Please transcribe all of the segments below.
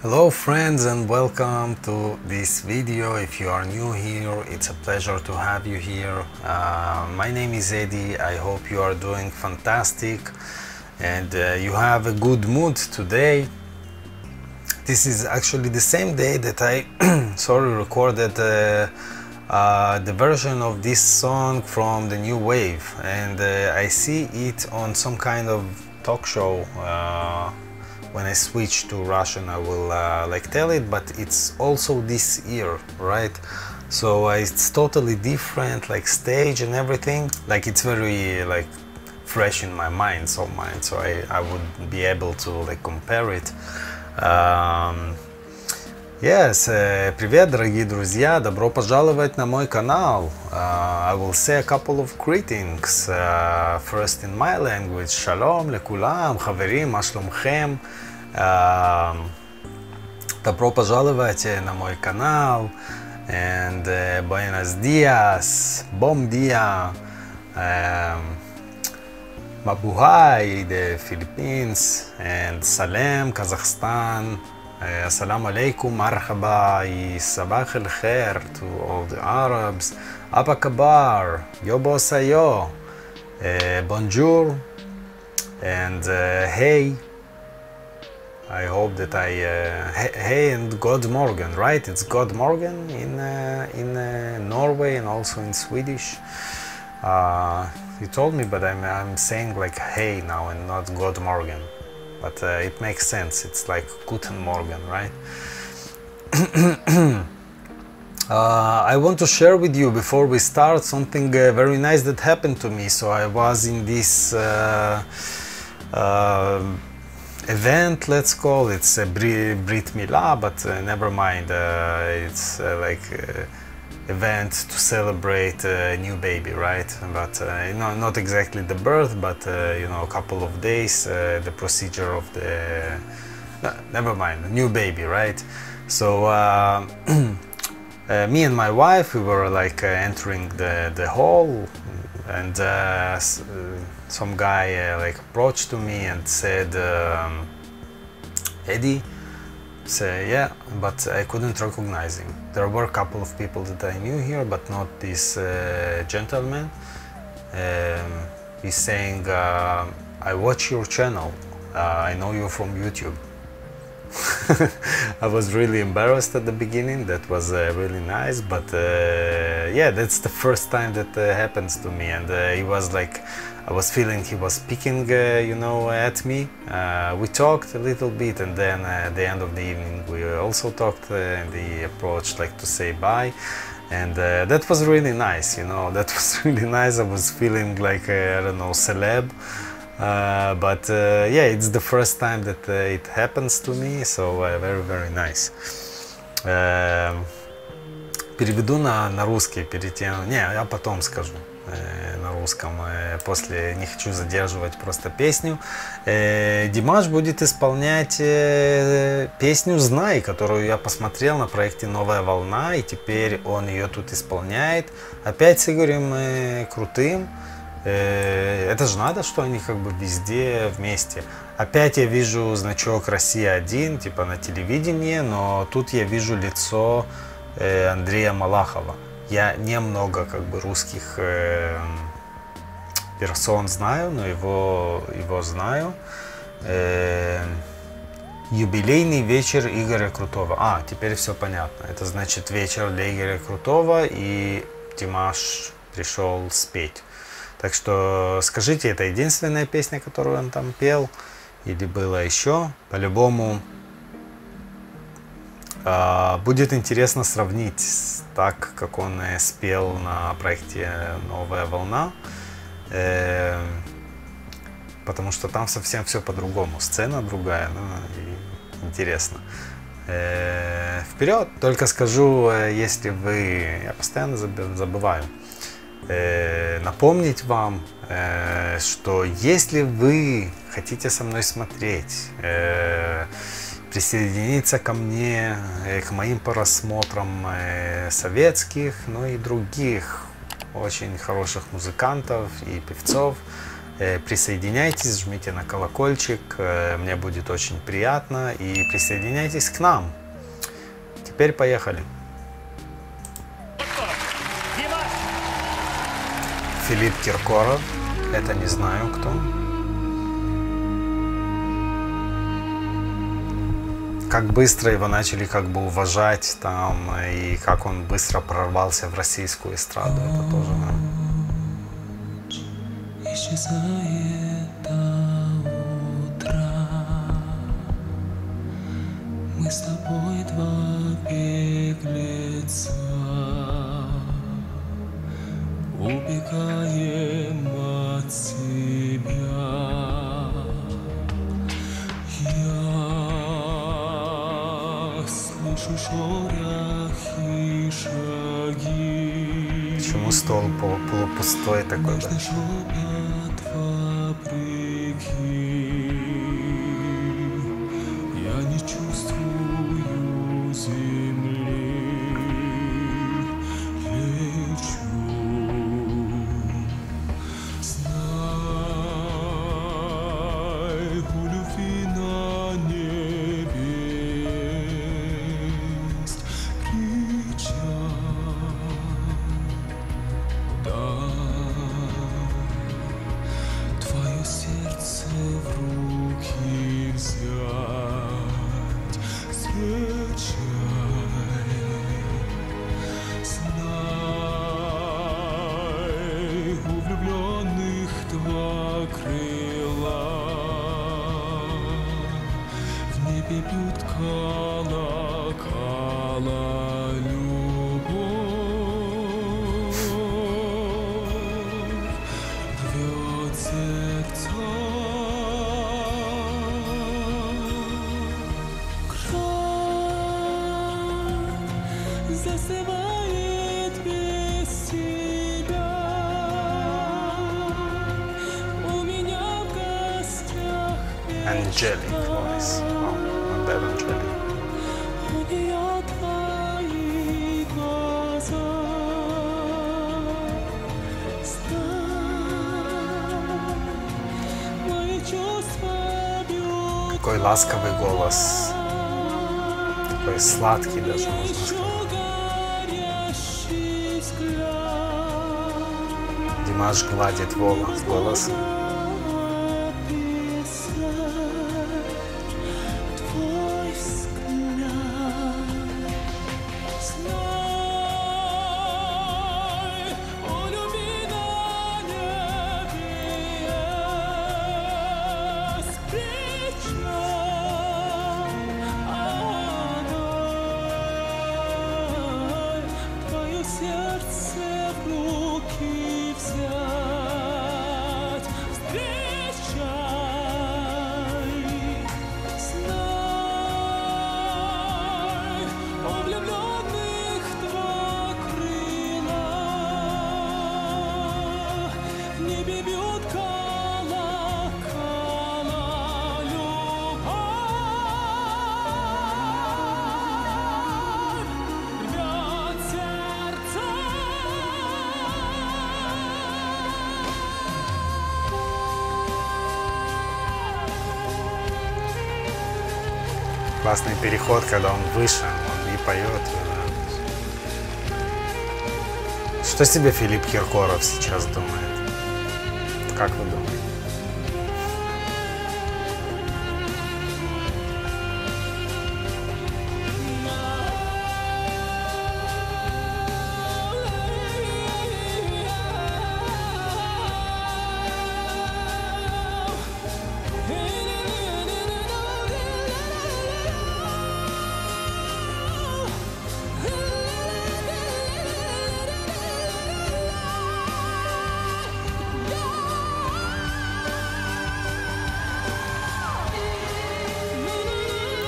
Hello friends and welcome to this video. If you are new here, it's a pleasure to have you here. Uh, my name is Eddie. I hope you are doing fantastic and uh, you have a good mood today. This is actually the same day that I sorry recorded uh, uh, the version of this song from the new wave. And uh, I see it on some kind of talk show uh, when I switch to Russian I will uh, like tell it but it's also this year right? So uh, it's totally different like stage and everything. Like it's very like fresh in my mind so mind so I, I would be able to like compare it. Um, Yes, э, привет, дорогие друзья! Добро пожаловать на мой канал. Uh, I will say a couple of greetings. Uh, first in my language, שלום לכולם, חברים, מה שלומכם? Uh, добро пожаловать на мой канал. And uh, buenos días, bom dia. Um, Mabuhay, the Philippines, and Salem, Kazakhstan. Uh, Assalamu alaikum, marhaba, sabah al khair to all the Arabs. Apa kabar, yobo sayo, uh, bonjour, and uh, hey. I hope that I uh, hey and God Morgan, right? It's God Morgan in uh, in uh, Norway and also in Swedish. You told me, but I'm I'm saying like hey now and not God Morgan, but uh, it makes sense. It's like Guten Morgen, right? Uh, I want to share with you before we start something uh, very nice that happened to me. So I was in this uh, uh, event, let's call it, it's a Brit Milah, but uh, never mind. It's like event to celebrate a new baby, right? But uh, not exactly the birth, but uh, you know, a couple of days, uh, the procedure of the. No, never mind, new baby, right? So. Uh, uh, me and my wife we were like uh, entering the the hall and uh, uh, some guy uh, like approached to me and said um, eddie say yeah but i couldn't recognize him there were a couple of people that i knew here but not this uh, gentleman. Um, he's saying uh, i watch your channel. Uh, i know you from youtube I was really embarrassed at the beginning. That was uh, really nice, but uh, yeah, that's the first time that uh, happens to me. And uh, he was like, I was feeling he was picking, uh, you know, at me. Uh, we talked a little bit, and then at the end of the evening, we also talked. And he approached like to say bye, and that was really nice. You know, that was really nice. I was feeling like I don't know, celeb. Uh, but uh, yeah, it's the first time that uh, it happens to me, so uh, very very nice. Эм, переведу на, на русский перед тем. Не, я потом скажу э, на русском. э, после не хочу задерживать просто песню. Э, Димаш будет исполнять песню «Знай», которую я посмотрел на проекте «Новая волна», и теперь он ее тут исполняет. Опять с Игорем Крутым. Э, Это же надо, что они как бы везде вместе. Опять я вижу значок Россия-1, типа на телевидении, но тут я вижу лицо э, Андрея Малахова. Я немного как бы русских э, персон знаю, но его, его знаю. Юбилейный вечер Игоря Крутого. А, теперь все понятно. Это значит вечер для Игоря Крутого, и Димаш пришел спеть. Так что скажите, это единственная песня, которую он там пел? Или было еще? По-любому а, будет интересно сравнить так, как он э, спел на проекте «Новая волна». Э, потому что там совсем все по-другому. Сцена другая, ну, и интересно. Э, вперед! Только скажу, э, если вы... Я постоянно забы- забываю. Э, напомнить вам, э, что если вы хотите со мной смотреть, э, присоединиться ко мне, к моим просмотрам советских, ну и других очень хороших музыкантов и певцов. Присоединяйтесь, жмите на колокольчик, мне будет очень приятно и присоединяйтесь к нам. Теперь поехали. Филипп Киркоров, это не знаю кто. Как быстро его начали как бы уважать там, и как он быстро прорвался в российскую эстраду, это тоже да. Мы с тобой два беглеца, убегаем от себя. Я слышу шорох и шаги. Почему стол пол- полупустой такой, да? Angelic voice. Oh, not that angelic. Какой ласковый голос. Такой сладкий даже, можно сказать. Димаш гладит волос, волосы. Классный переход, когда он выше, он и поет. Что себе Филипп Киркоров сейчас думает? Как вы думаете?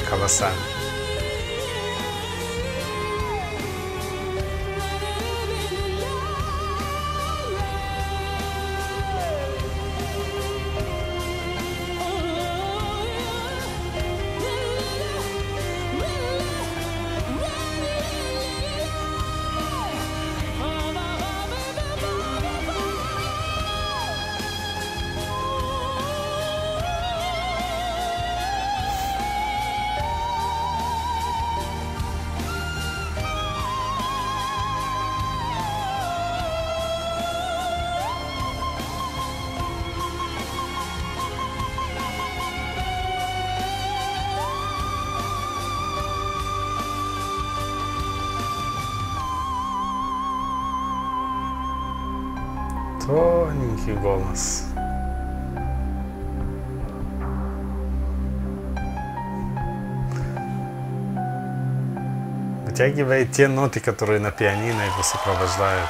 看了三。Тоненький голос. Вытягивает те ноты, которые на пианино его сопровождают.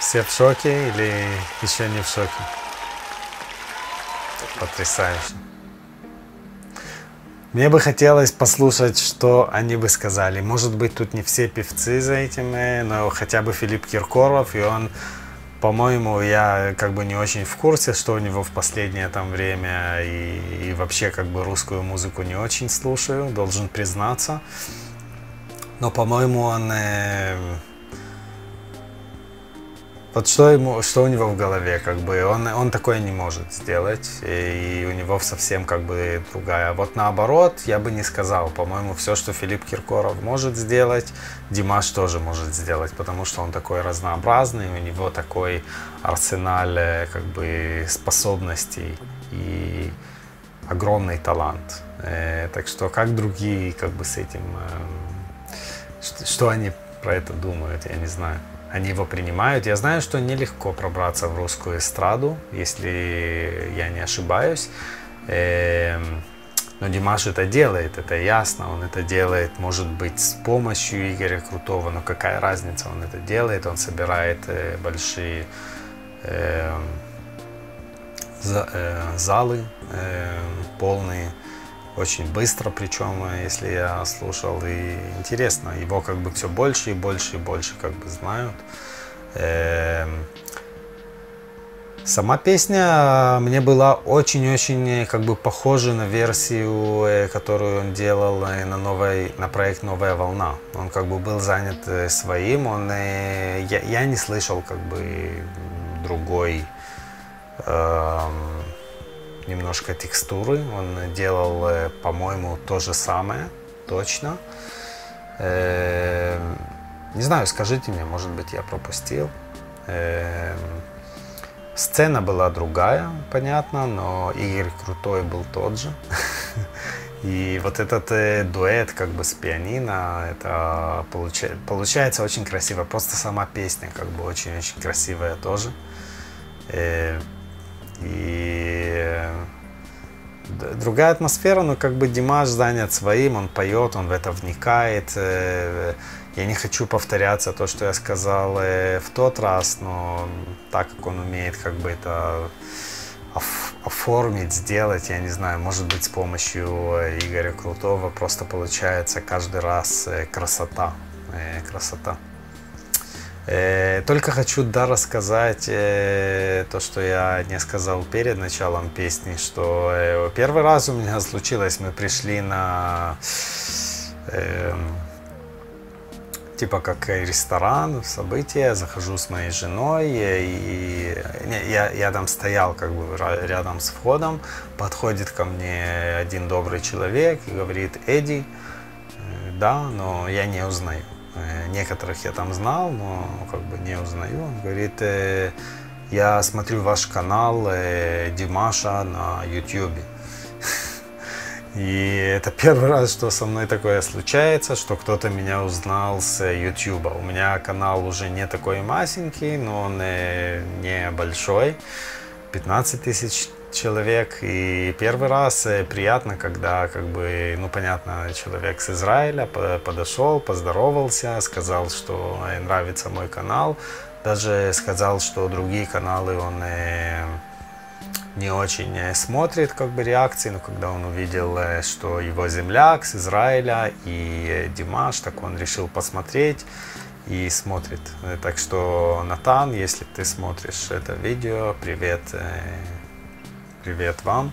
Все в шоке или еще не в шоке? Потрясающе. Мне бы хотелось послушать, что они бы сказали. Может быть, тут не все певцы за этим, э, но хотя бы Филипп Киркоров, и он, по-моему, я как бы не очень в курсе, что у него в последнее там время, и, и вообще как бы русскую музыку не очень слушаю, должен признаться. Но, по-моему, он... э, вот что, ему, что у него в голове, как бы, он, он такое не может сделать, и у него совсем как бы другая. Вот наоборот, я бы не сказал, по-моему, все, что Филипп Киркоров может сделать, Димаш тоже может сделать, потому что он такой разнообразный, у него такой арсенал э, как бы способностей и огромный талант. Э, Так что как другие как бы с этим, эм, что, что они про это думают, я не знаю. Они его принимают. Я знаю, что нелегко пробраться в русскую эстраду, если я не ошибаюсь. Эм, Но Димаш это делает, это ясно. Он это делает, может быть, с помощью Игоря Крутого, но какая разница, он это делает. Он собирает э, большие эм, э, залы э, полные, очень быстро, причем, э, если я слушал, и интересно, его как бы все больше и больше и больше как бы знают. Эм, Сама песня мне была очень-очень э, как бы похожа на версию, э, которую он делал э, на, новой, на проект «Новая волна». Он как бы был занят э, своим, он, э, я, я не слышал как бы другой эм, немножко текстуры. Он делал, э, по-моему, то же самое, точно. Эм, Не знаю, скажите мне, может быть, я пропустил. Эм, Сцена была другая, понятно, но Игорь Крутой был тот же. И вот этот э, дуэт как бы с пианино, это получа- получается очень красиво. Просто сама песня как бы очень-очень красивая тоже. Э, И другая атмосфера, но как бы Димаш занят своим, он поет, он в это вникает. Э, Я не хочу повторяться то, что я сказал э, в тот раз, но так как он умеет как бы это оф- оформить, сделать, я не знаю, может быть с помощью э, Игоря Крутого просто получается каждый раз красота, красота. Э, Только хочу да рассказать э, то, что я не сказал перед началом песни, что э, первый раз у меня случилось, мы пришли на эм, типа как ресторан, событие, захожу с моей женой, э, и не, я, я там стоял как бы рядом с входом, подходит ко мне один добрый человек и говорит, Эдди, да, но я не узнаю. Э, Некоторых я там знал, но как бы не узнаю. Он говорит, «Э, я смотрю ваш канал э, Димаша на YouTube. И это первый раз, что со мной такое случается, что кто-то меня узнал с YouTube. У меня канал уже не такой масенький, но он не большой. 15 тысяч человек. И первый раз э, приятно, когда, как бы, ну, понятно, человек с Израиля по- подошел, поздоровался, сказал, что э, нравится мой канал. Даже сказал, что другие каналы он э, не очень смотрит как бы реакции, но когда он увидел, что его земляк с Израиля и Димаш, так он решил посмотреть и смотрит. Так что, Натан, если ты смотришь это видео, привет, привет вам.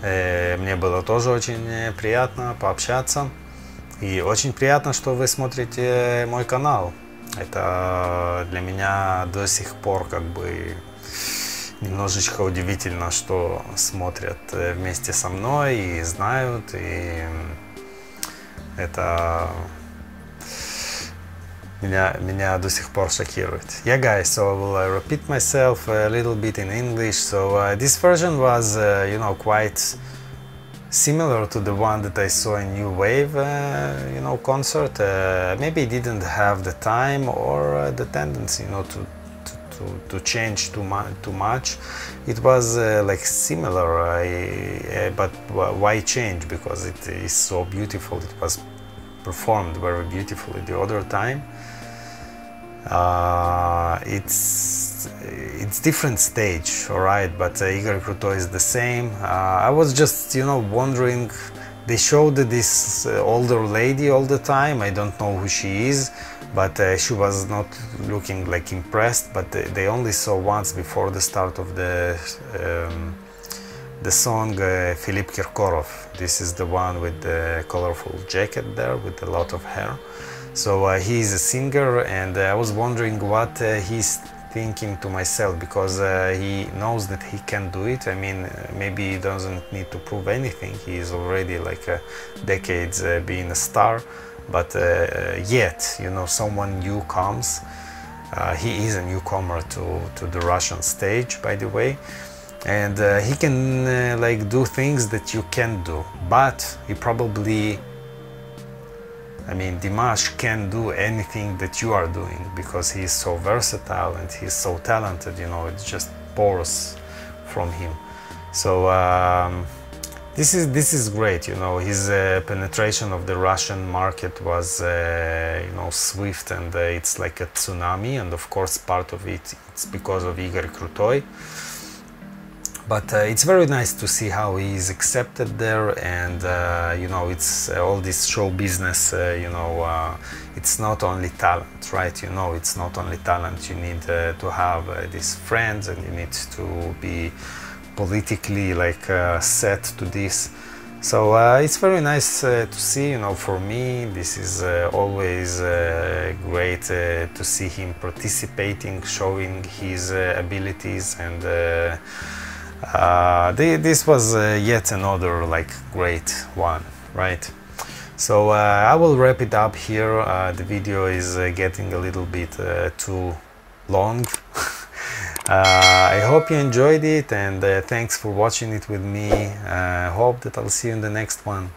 Э, Мне было тоже очень э, приятно пообщаться. И очень приятно, что вы смотрите мой канал. Это для меня до сих пор как бы немножечко удивительно, что смотрят э, вместе со мной и знают, и это меня, меня до сих пор шокирует. Yeah, guys, so I will uh, repeat myself a little bit in English. So uh, this version was, uh, you know, quite similar to the one that I saw in New Wave, uh, you know, concert. Uh, maybe didn't have the time or uh, the tendency, you know, to to, to, to change too much. Too much. It was uh, like similar, I, uh, but wh- why change? Because it is so beautiful. It was performed very beautifully the other time. Uh, it's it's different stage, all right, but uh, Igor Kruto is the same. Uh, I was just, you know, wondering. They showed this uh, older lady all the time. I don't know who she is, but uh, she was not looking like impressed. But they, only saw once before the start of the um, the song uh, Philippe Kirkorov. This is the one with the colorful jacket there with a lot of hair. So uh, he is a singer, and uh, I was wondering what uh, he's thinking to myself because uh, he knows that he can do it. I mean, maybe he doesn't need to prove anything. He is already like decades being a star, but yet, you know, someone new comes. Uh, he is a newcomer to, to the Russian stage, by the way, and uh, he can uh, like do things that you can't do. But he probably I mean, Dimash can do anything that you are doing because he is so versatile and he's so talented. You know, it just pours from him. So um, this is this is great. You know, his uh, penetration of the Russian market was uh, you know swift and uh, it's like a tsunami. And of course, part of it it's because of Igor Krutoy but uh, it's very nice to see how he is accepted there and uh, you know it's uh, all this show business uh, you know uh, it's not only talent right? You know it's not only talent. You need uh, to have these friends and you need to be politically like set to this. So it's very nice to see you know for me this is always great to see him participating showing his abilities and uh, th- this was uh, yet another like great one right? So uh, i will wrap it up here. Uh, the video is uh, getting a little bit uh, too long. I hope you enjoyed it and thanks for watching it with me. Hope that i'll see you in the next one